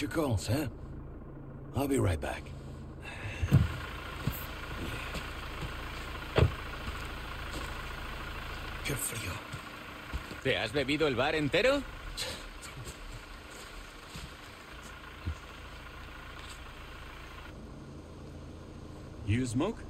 Nature calls, huh? I'll be right back. Qué frío. ¿Te has bebido el bar entero? You smoke?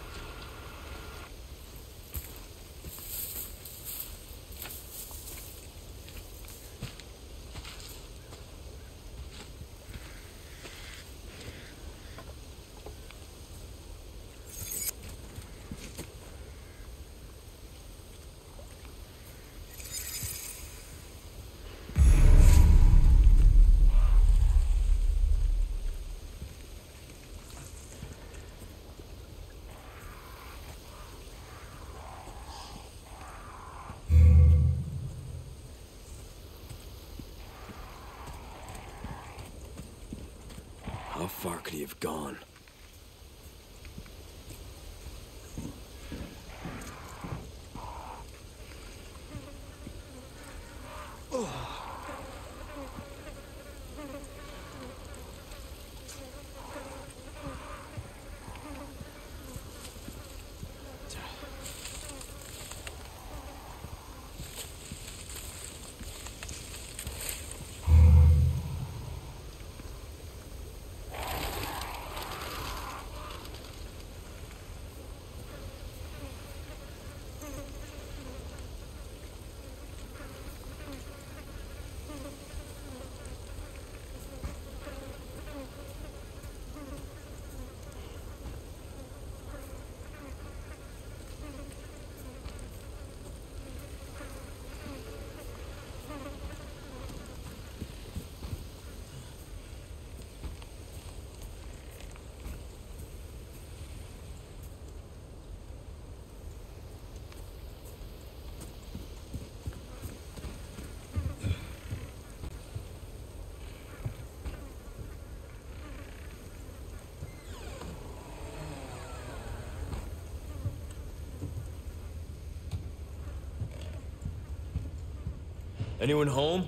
Anyone home?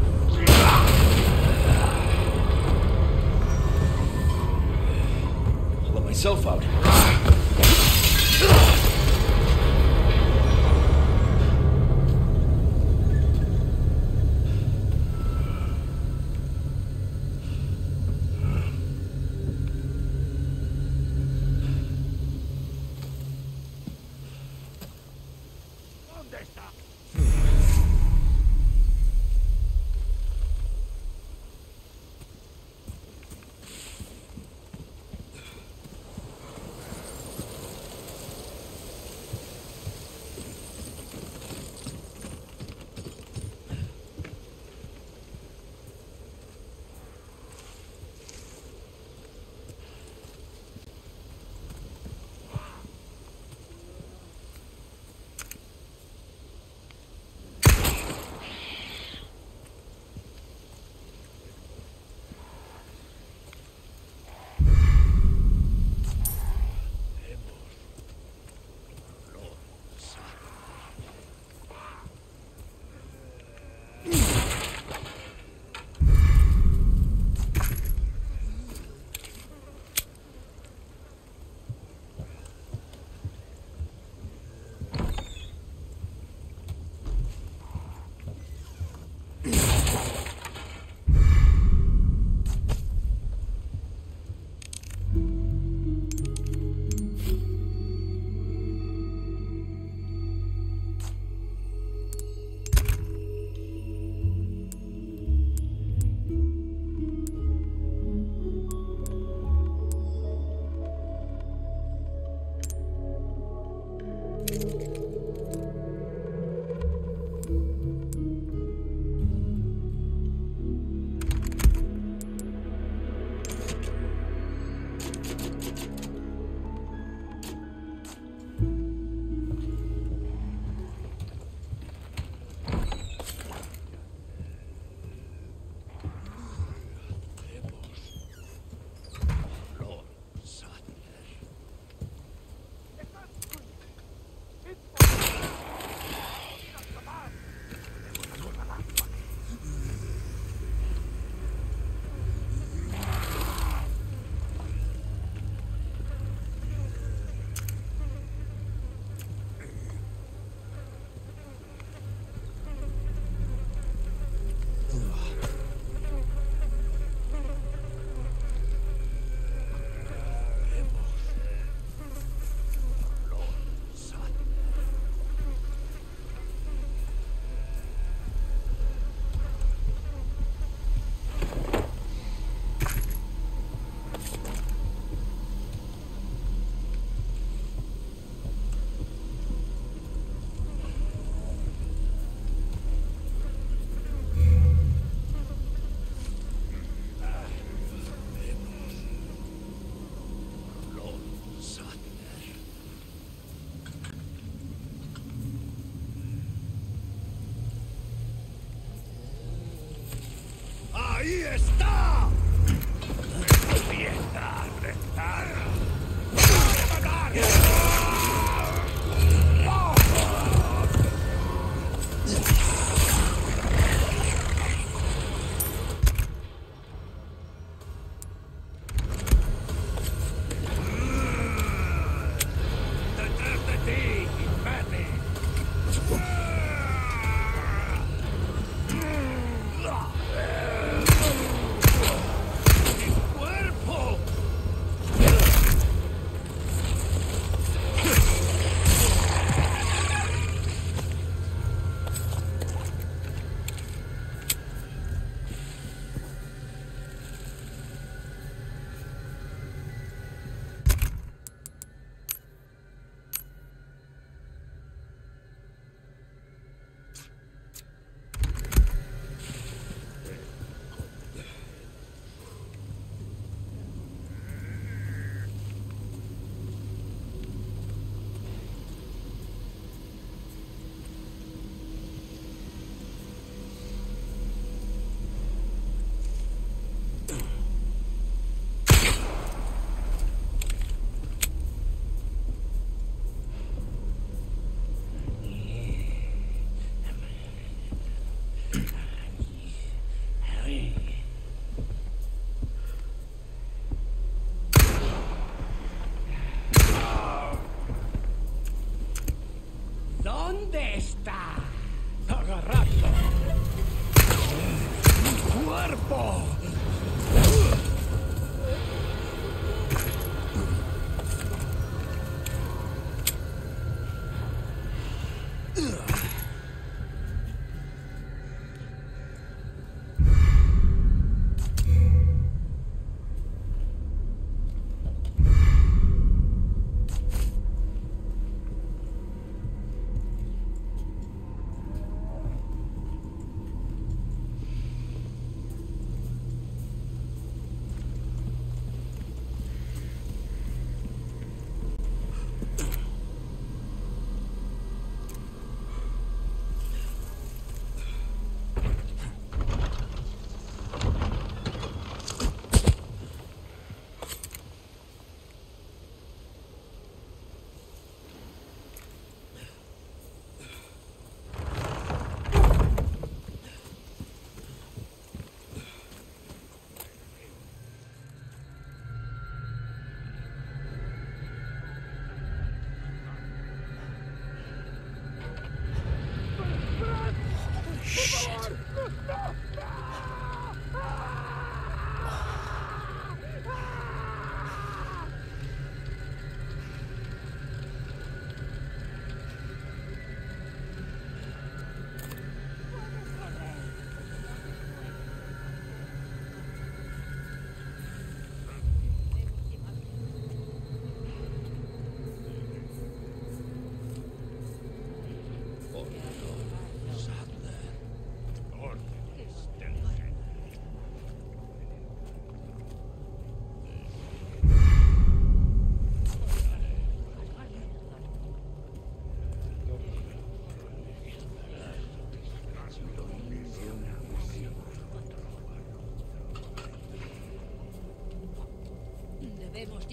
I'll let myself out.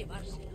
llevarse.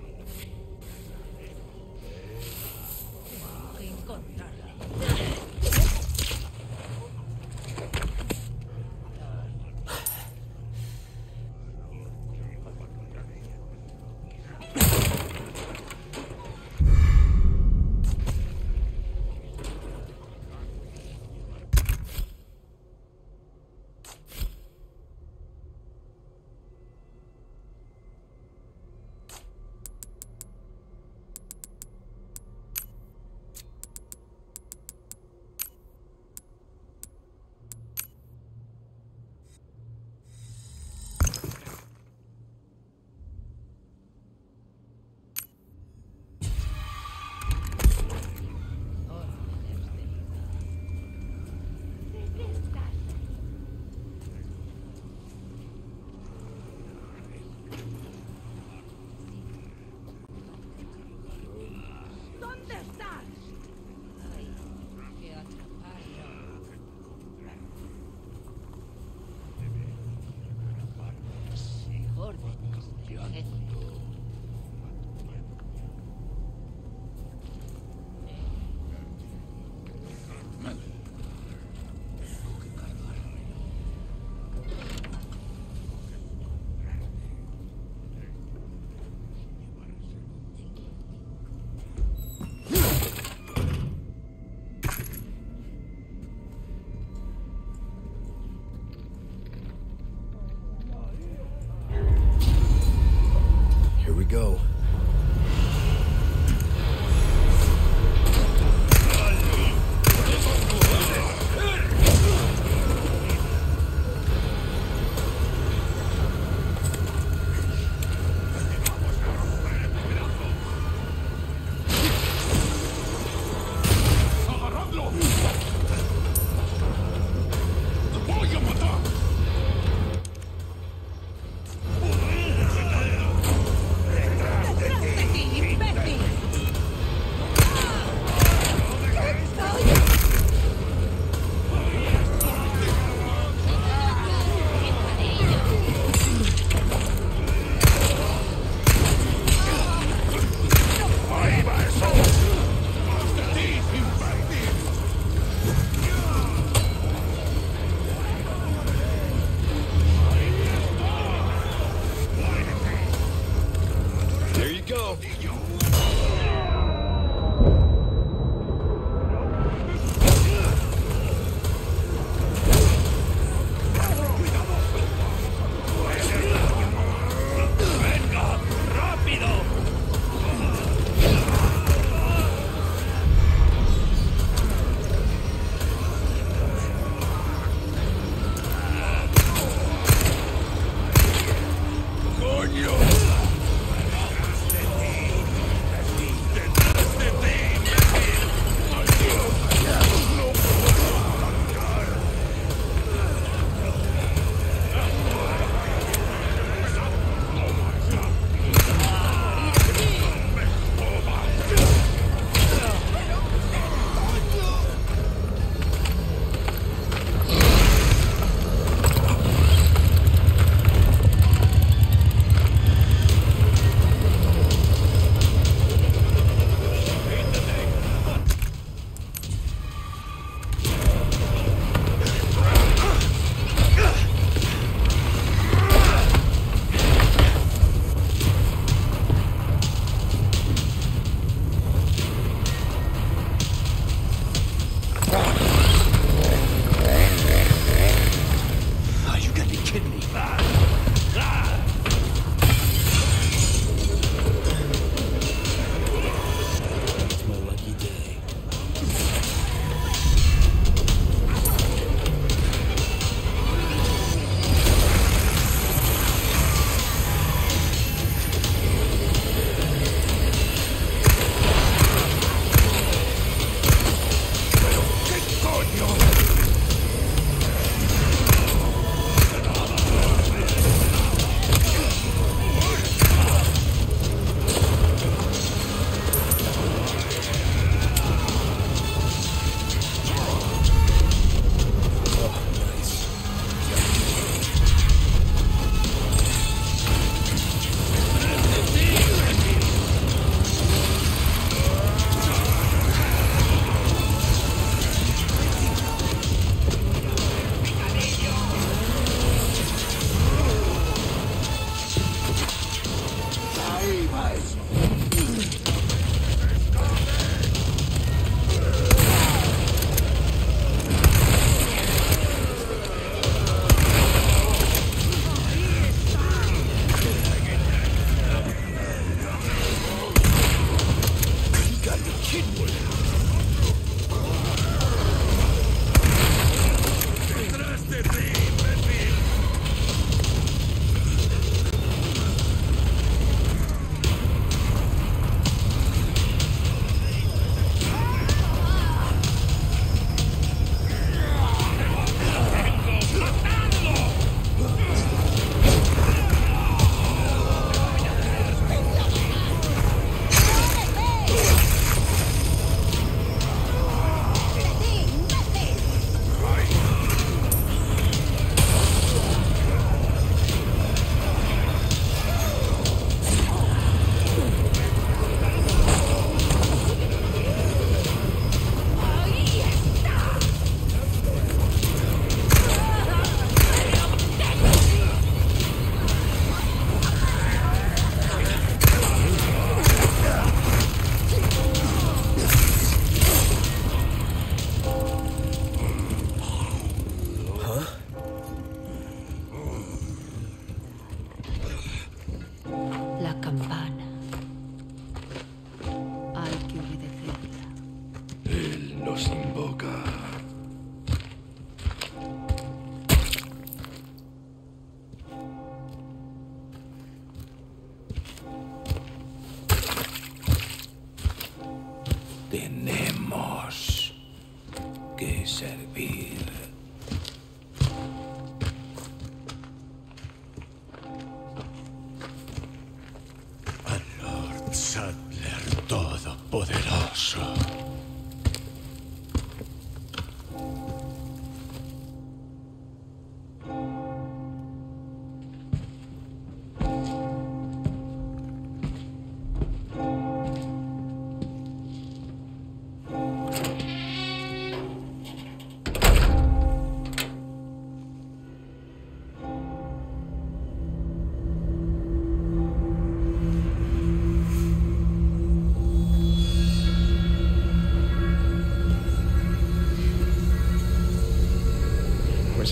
La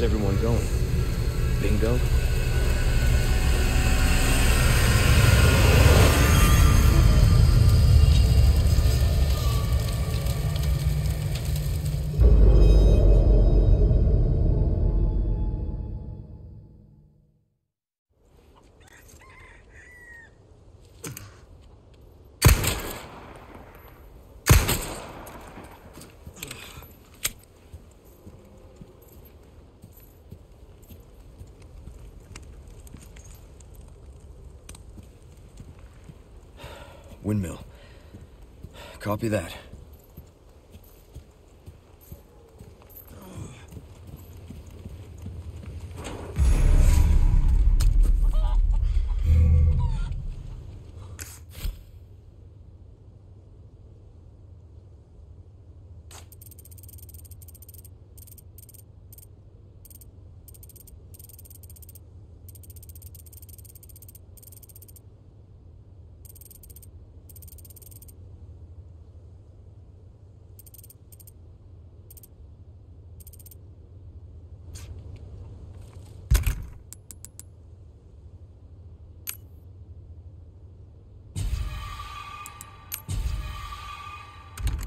everyone going? Windmill. Copy that.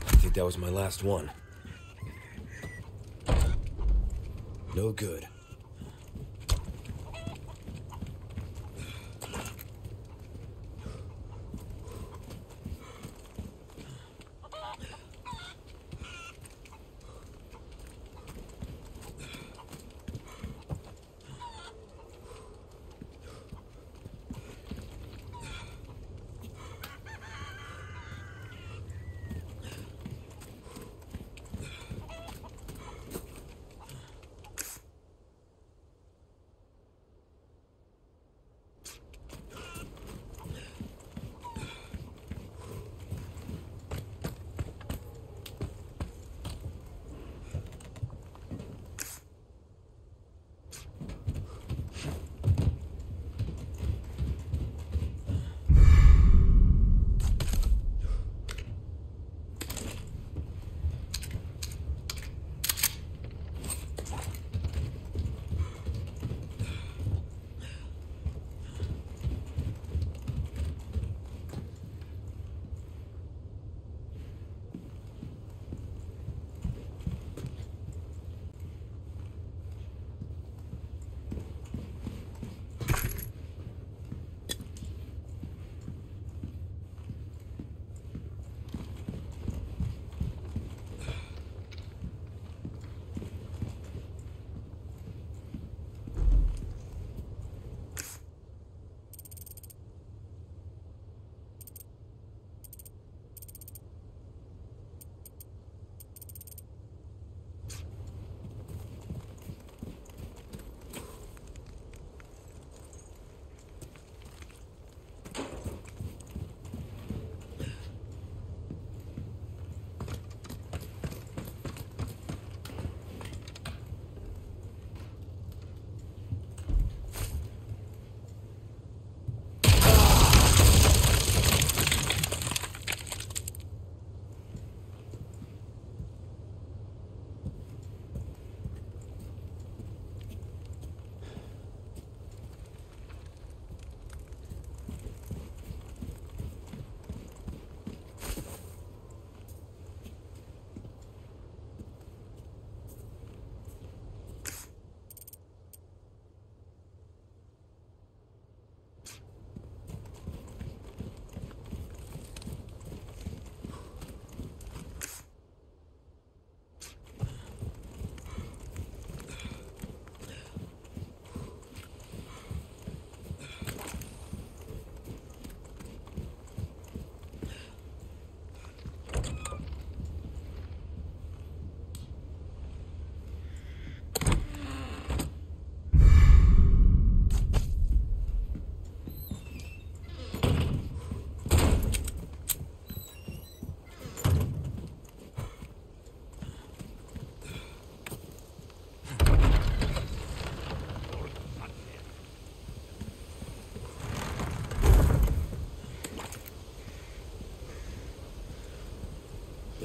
I think that was my last one. No good.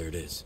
It is.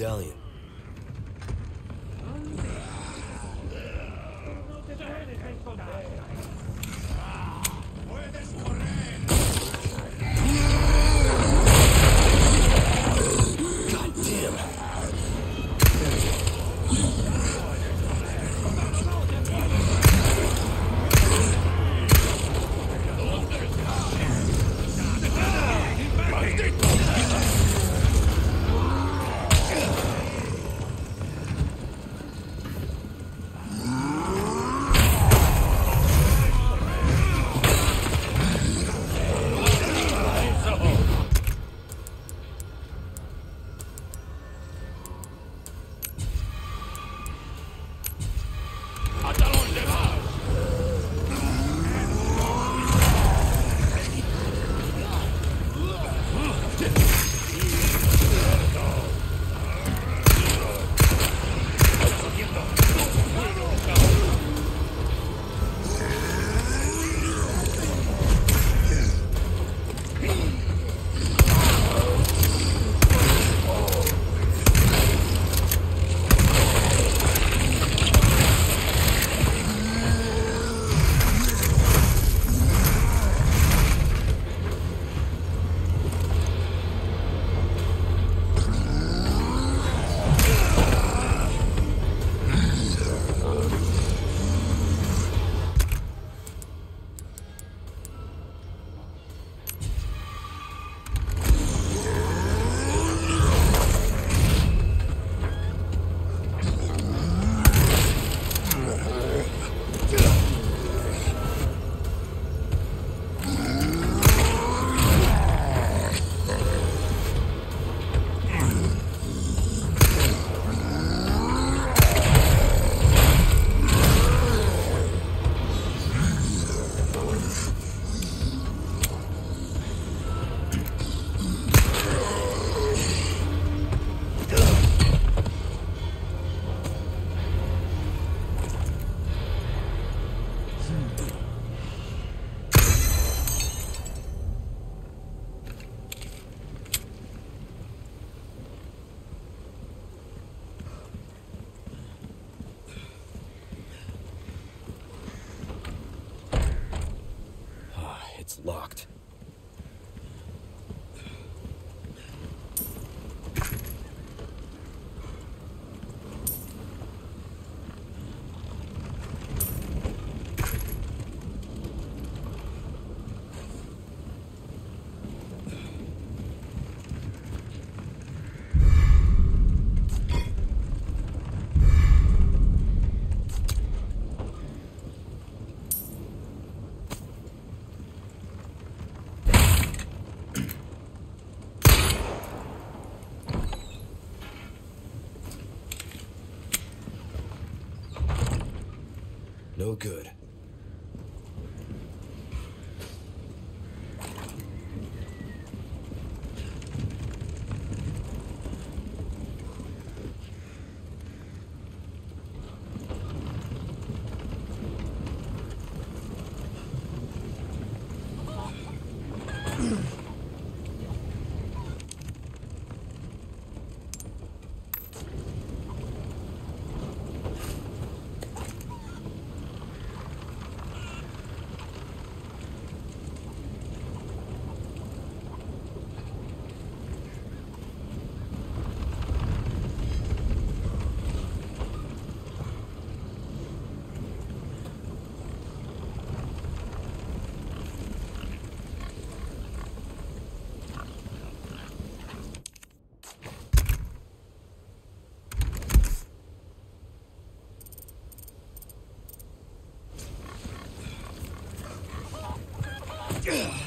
Medallion. Good. Yeah.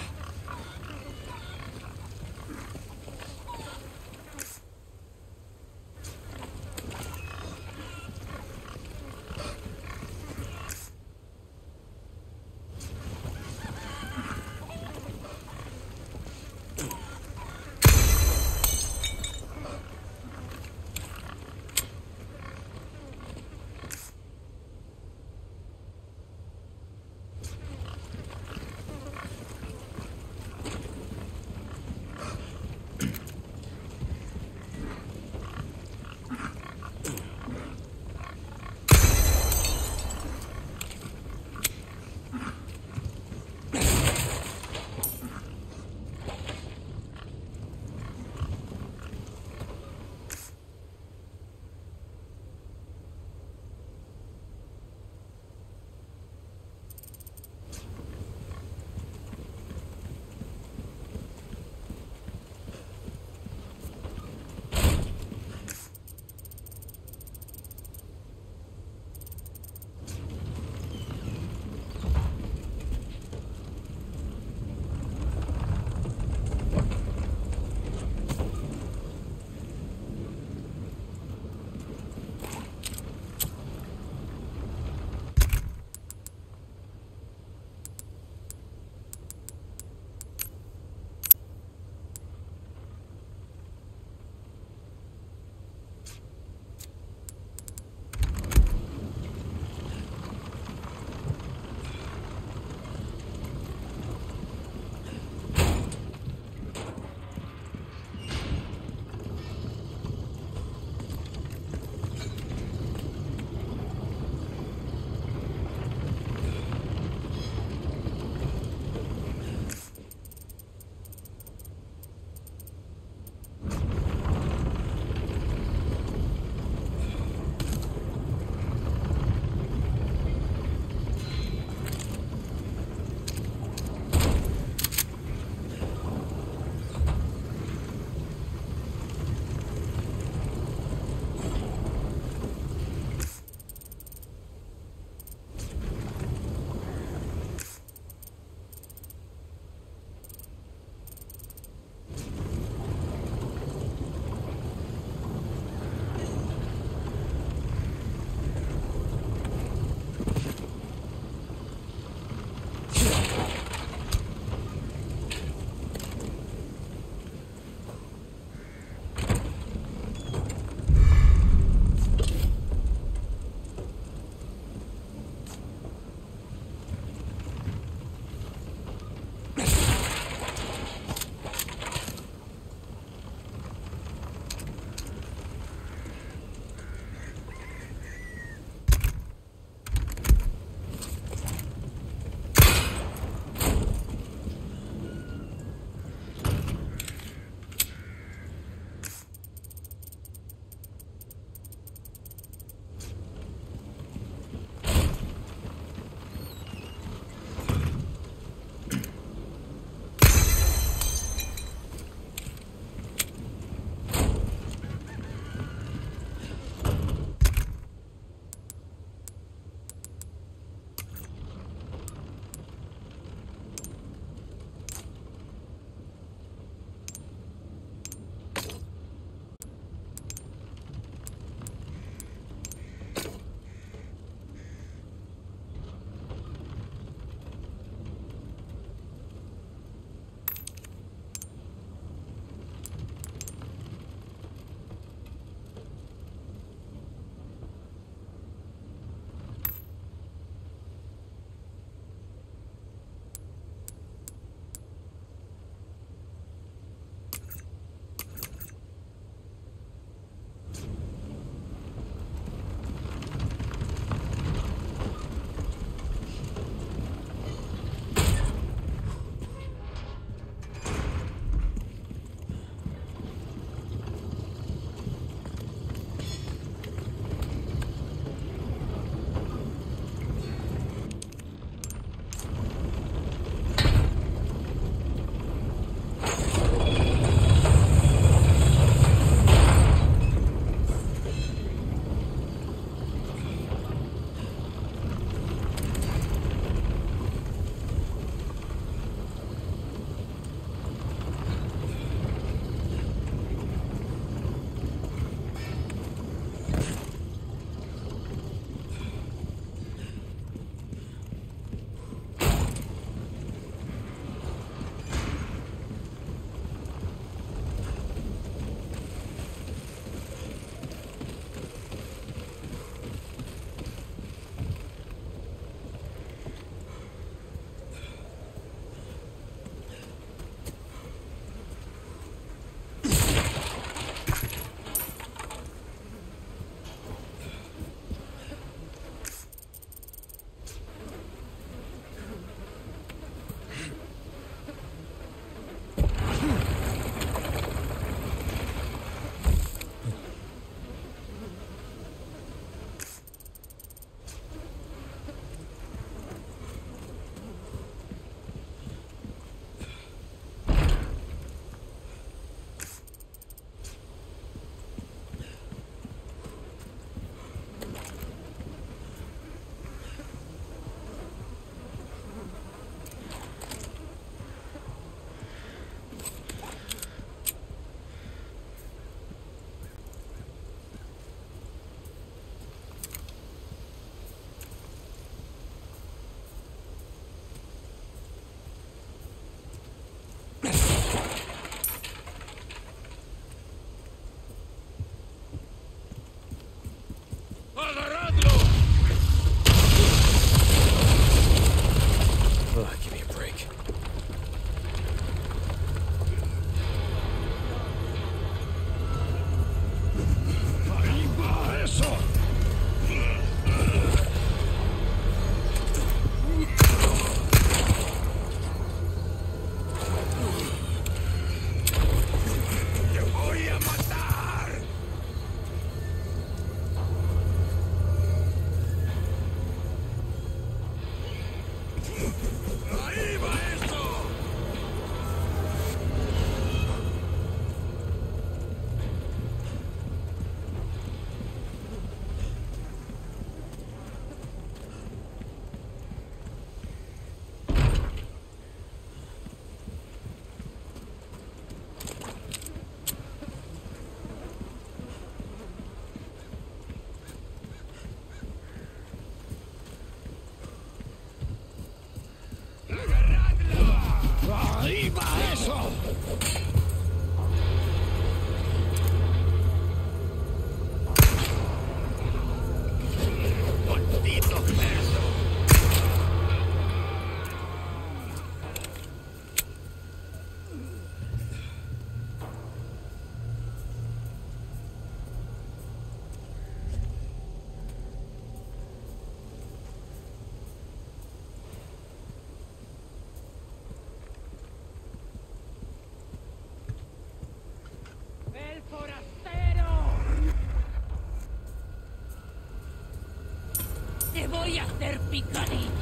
A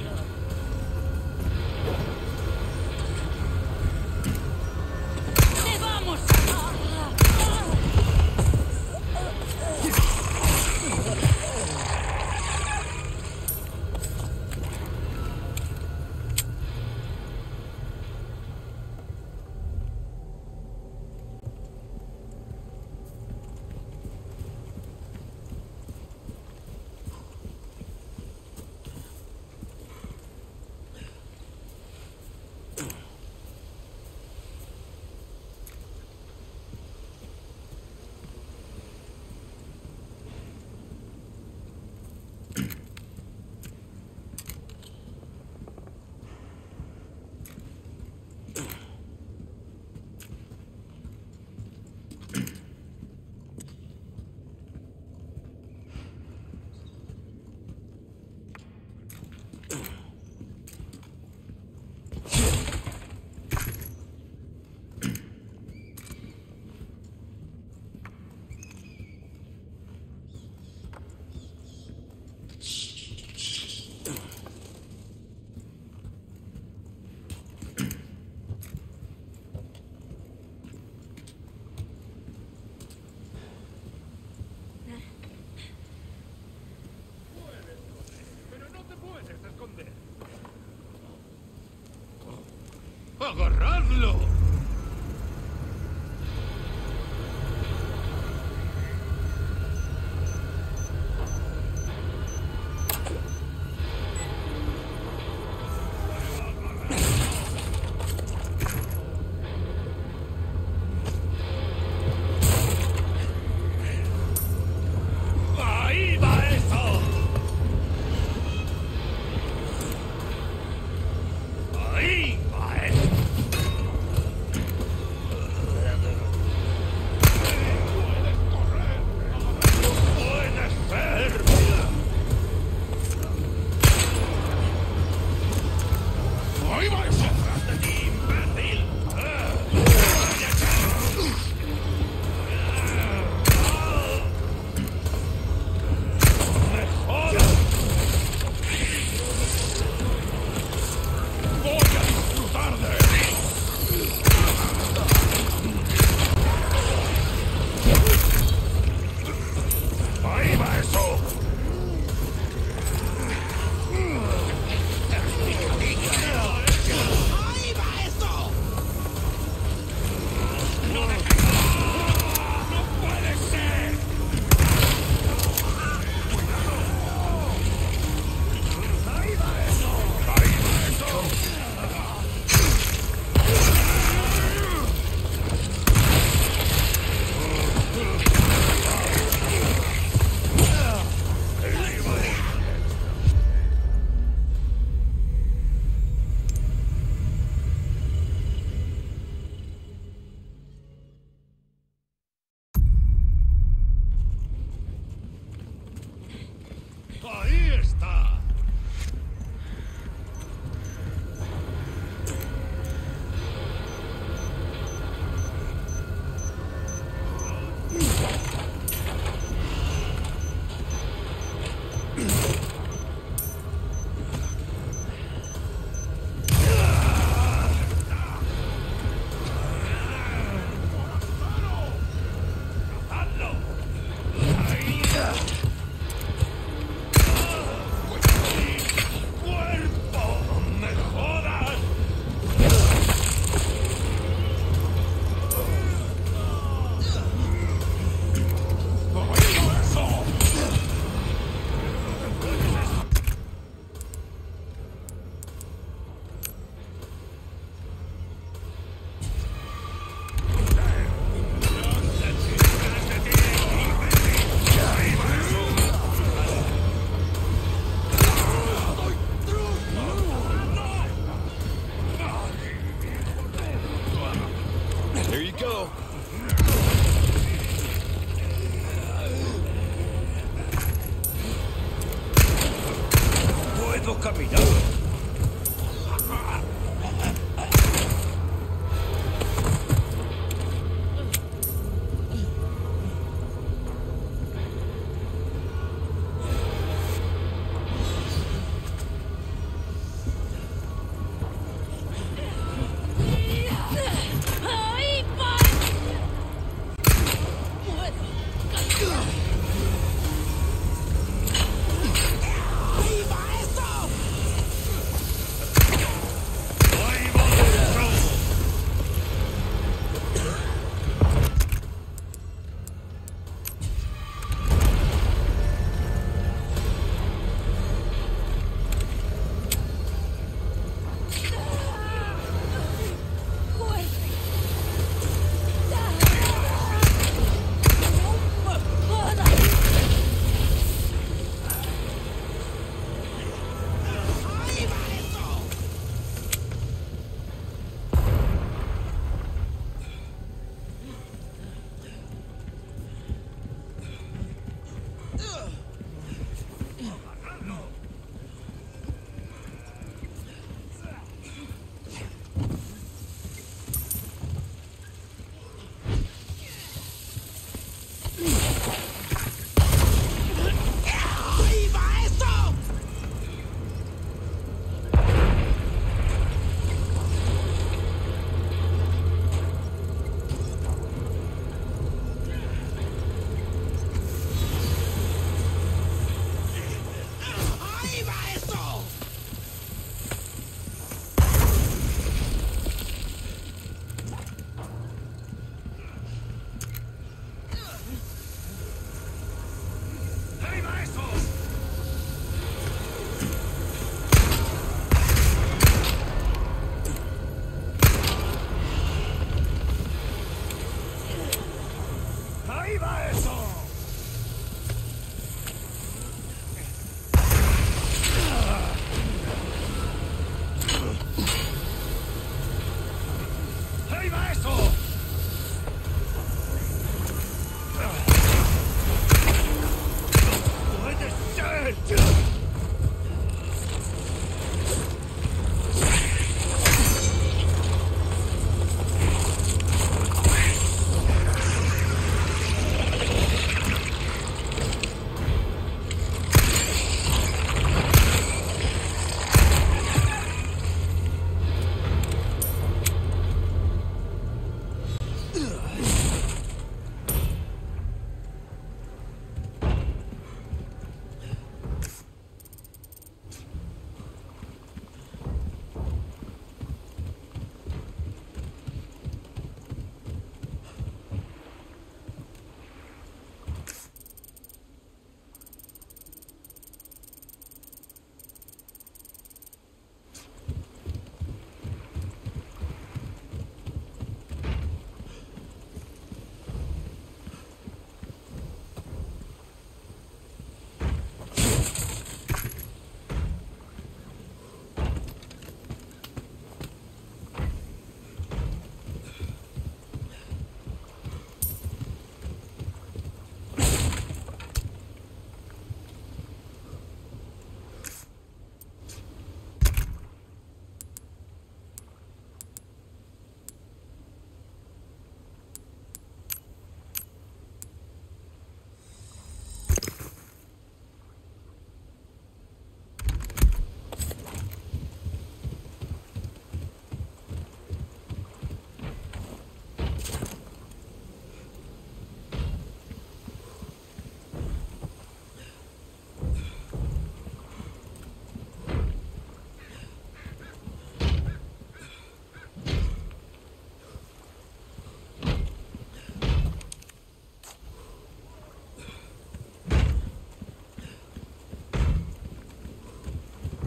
¡Agarradlo!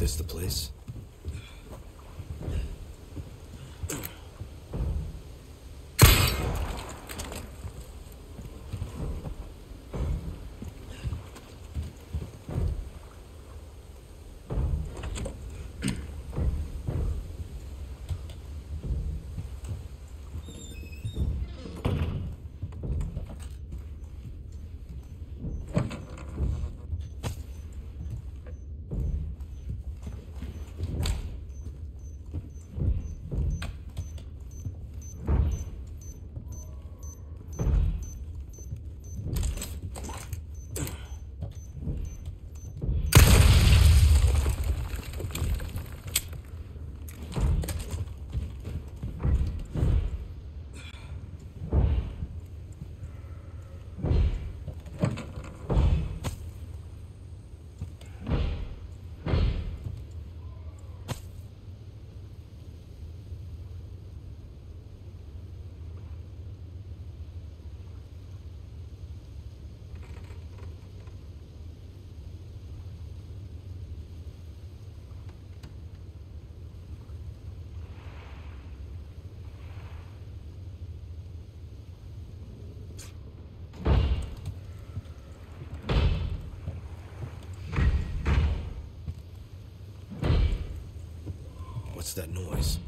This the place? That noise?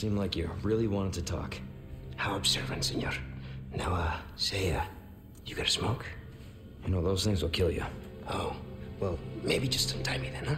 Seemed like you really wanted to talk. How observant, senor. Now, uh, say, uh, you got a smoke? You know, those things will kill you. Oh, well, maybe just untie me then, huh?